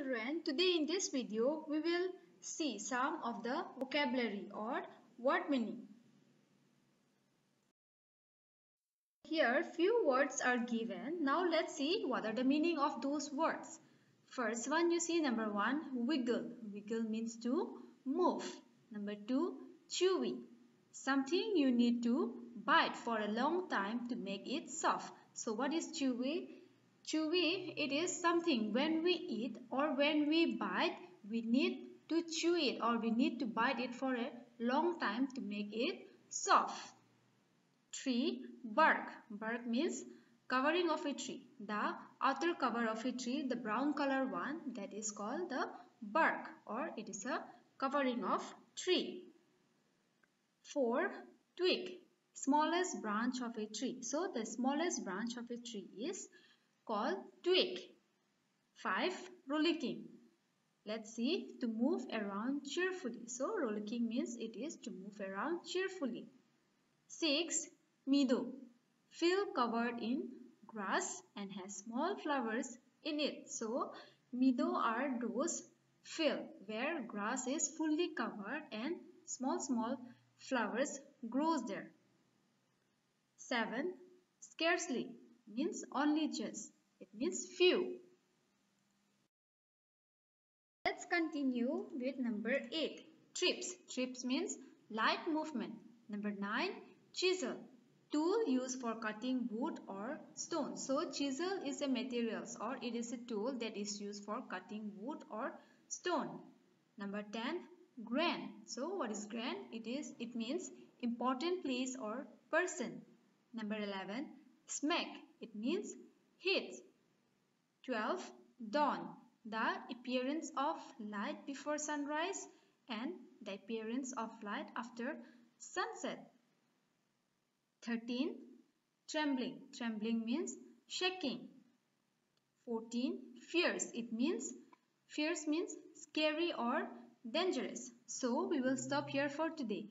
Children, today in this video we will see some of the vocabulary or word meaning. Here few words are given. Now let's see what are the meaning of those words. First one you see number one wiggle. Wiggle means to move. Number two chewy. Something you need to bite for a long time to make it soft. So what is chewy? Chewy, it is something when we eat or when we bite, we need to chew it or we need to bite it for a long time to make it soft. Tree, bark. Bark means covering of a tree. The outer cover of a tree, the brown color one, that is called the bark or it is a covering of tree. 4. Twig, smallest branch of a tree. So the smallest branch of a tree is called twig. 5. Rollicking. Let's see to move around cheerfully. So rollicking means it is to move around cheerfully. 6. Meadow. Field covered in grass and has small flowers in it. So meadow are those field where grass is fully covered and small small flowers grows there. 7. Scarcely means only just. It means few. Let's continue with number 8. Trips. Trips means light movement. Number 9. Chisel. Tool used for cutting wood or stone. So chisel is a materials or it is a tool that is used for cutting wood or stone. Number 10. Grand. So what is grand? It is it means important place or person. Number 11. Smack. It means hit. 12. Dawn. The appearance of light before sunrise and the appearance of light after sunset. 13. Trembling. Trembling means shaking. 14. Fierce. It means fierce means scary or dangerous. So we will stop here for today.